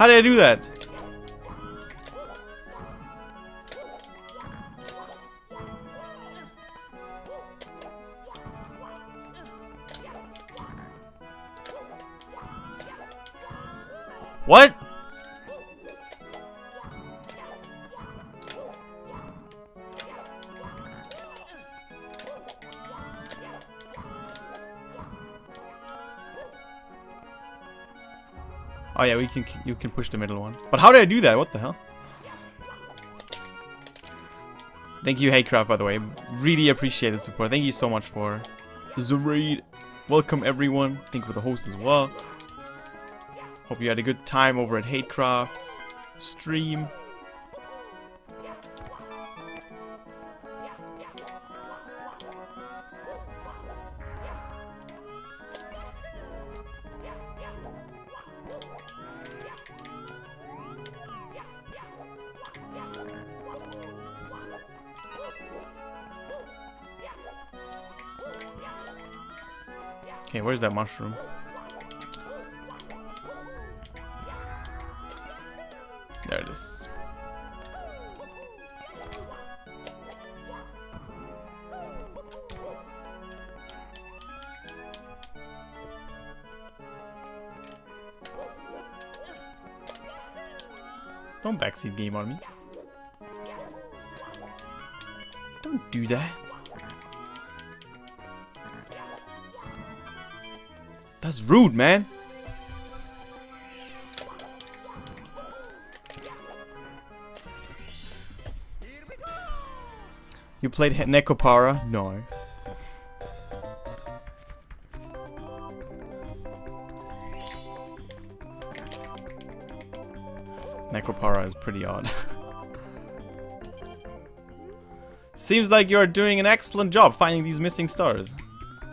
How did I do that? What? Oh yeah, we can you can push the middle one. But how did I do that? What the hell? Thank you, Haycraft, by the way. Really appreciate the support. Thank you so much for the raid. Welcome everyone. Thank you for the host as well. Hope you had a good time over at Hatecraft's stream. Okay, where's that mushroom? There it is. Don't backseat game on me. Don't do that. That's rude, man. You played Nekopara? Nice. Nekopara is pretty odd. Seems like you're doing an excellent job finding these missing stars.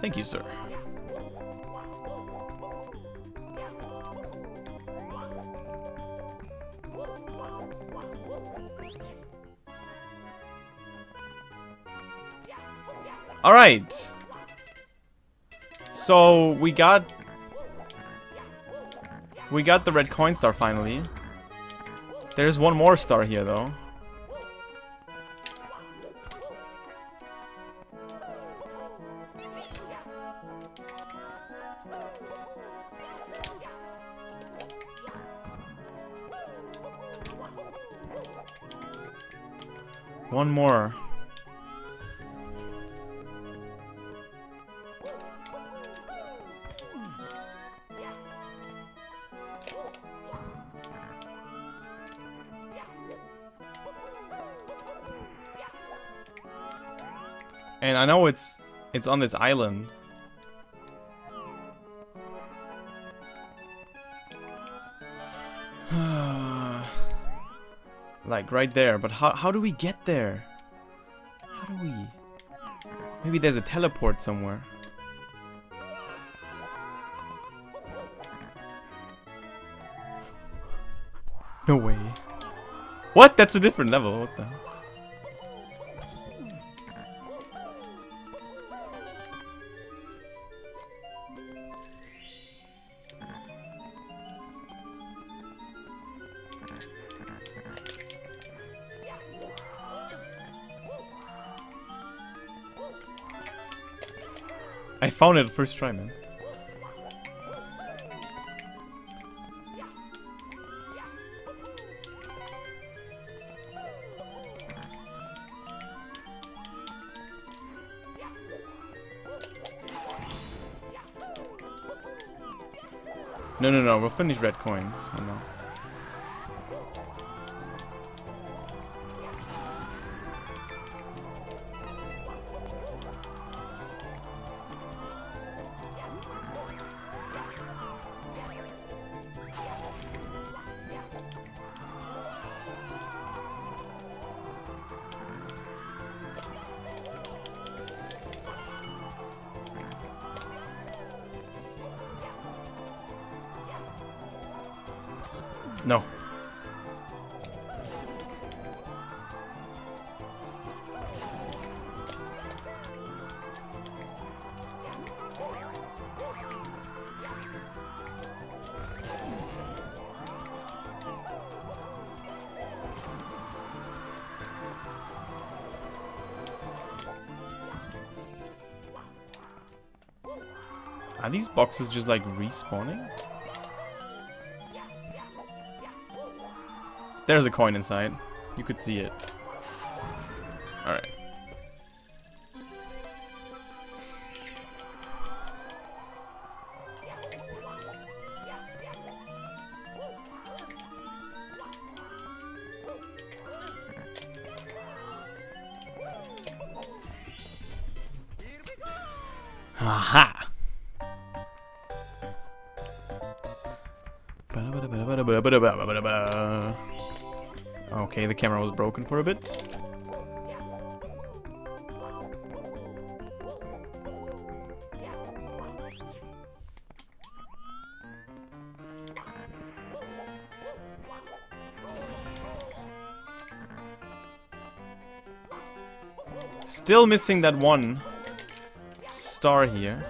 Thank you, sir. Alright. So, we got... We got the red coin star finally. There's one more star here, though. One more. It's it's on this island. like right there, but how how do we get there? How do we? Maybe there's a teleport somewhere. No way. What? That's a different level. What the I found it first try, man. No, no, no. We'll finish red coins. Oh, no. No. Are these boxes just like respawning? There's a coin inside. You could see it. Alright. Aha! Okay, the camera was broken for a bit. Still missing that one star here.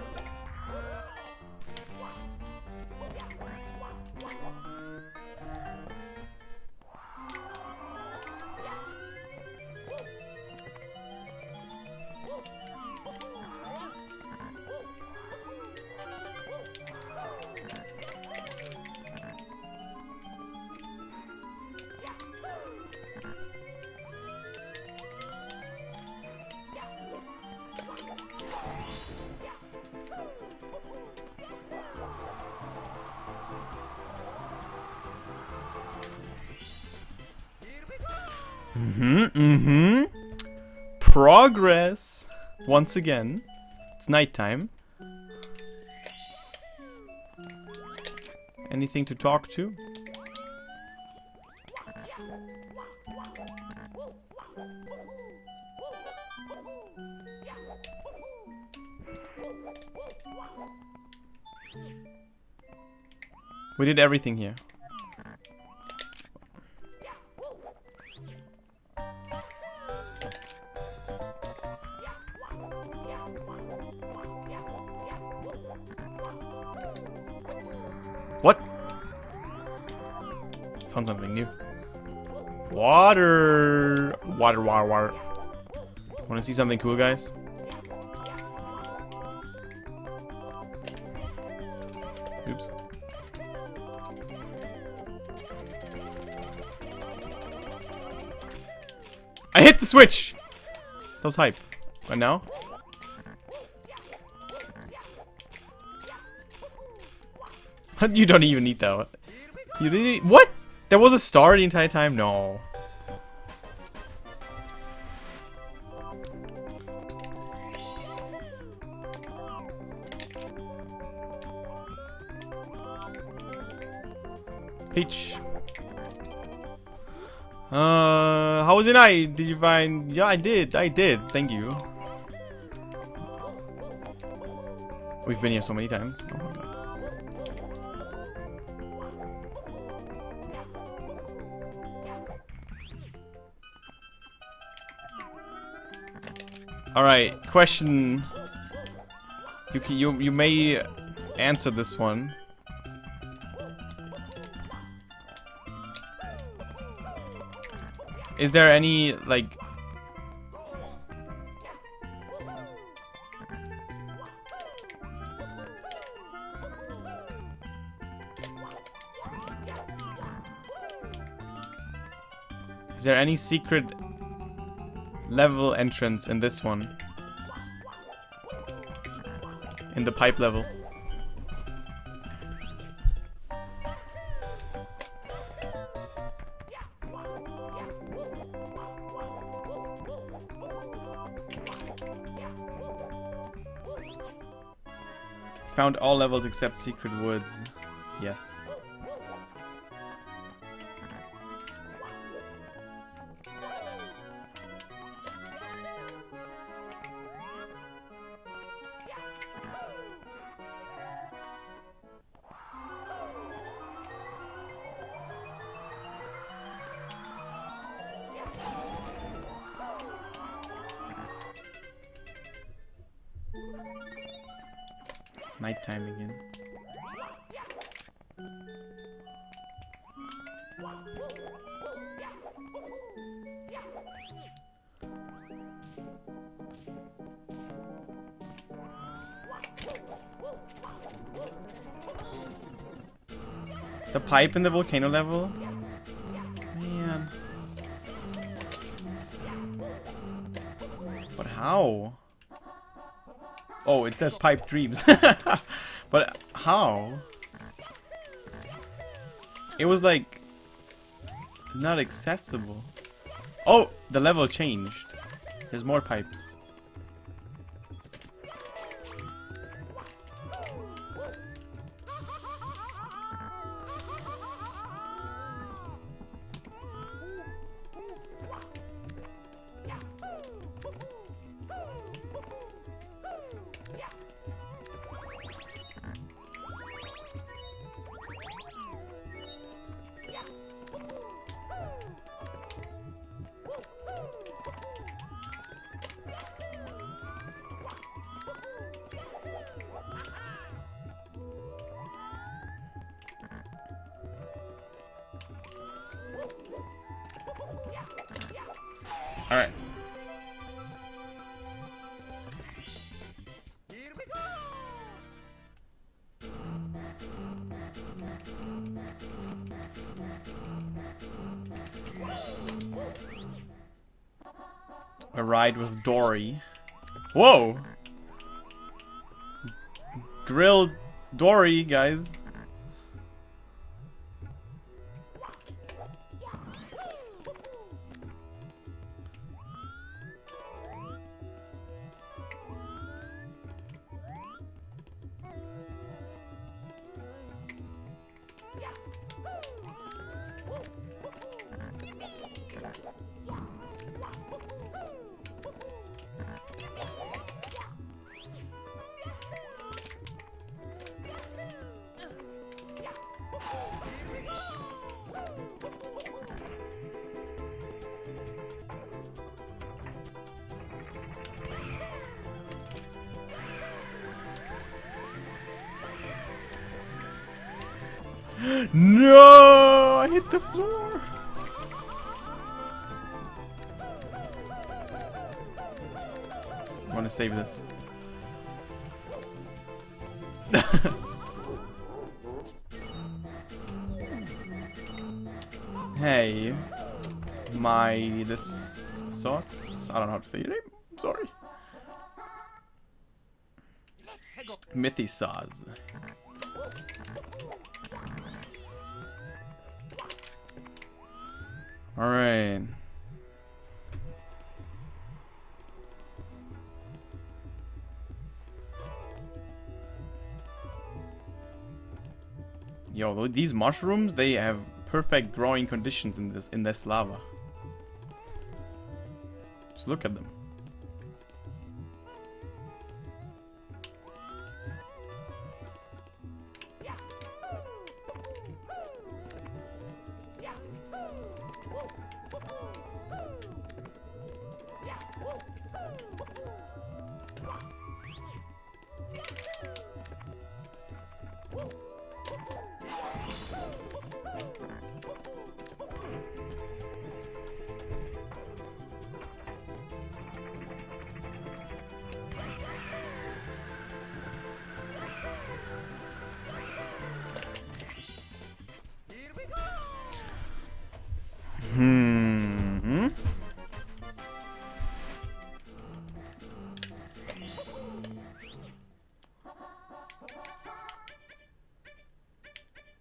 Mm-hmm, mm-hmm. Progress. Once again. It's nighttime. Anything to talk to? We did everything here. Found something new. Water! Water, water, water. Wanna see something cool, guys? Oops. I hit the switch! That was hype. And now? you don't even need that. You didn't. What? There was a star the entire time? No. Peach. Uh, how was your night? Did you find? Yeah, I did. I did. Thank you. We've been here so many times. Oh my god. All right, question. You can, you you may answer this one. Is there any like Is there any secret level entrance in this one? In the pipe level. Found all levels except Secret Woods. Yes. Nighttime again. The pipe in the volcano level? Man. But how? Oh, it says pipe dreams. but how? It was like not accessible. Oh, the level changed. There's more pipes. Alright. A ride with Dorrie. Whoa! Grilled Dorrie, guys. No! I hit the floor! I want to save this. hey. My... this sauce? I don't know how to say your name. Sorry. Mithy sauce. Alright. Yo, these mushrooms, they have perfect growing conditions in this in this lava. Just look at them.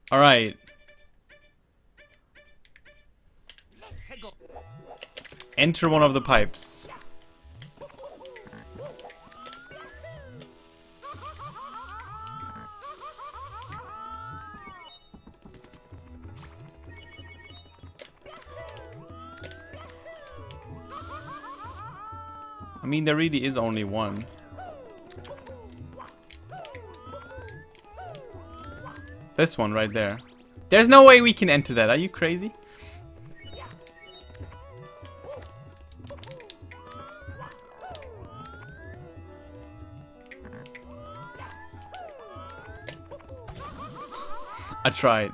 All right. Enter one of the pipes. I mean, there really is only one. This one right there. There's no way we can enter that. Are you crazy? I tried.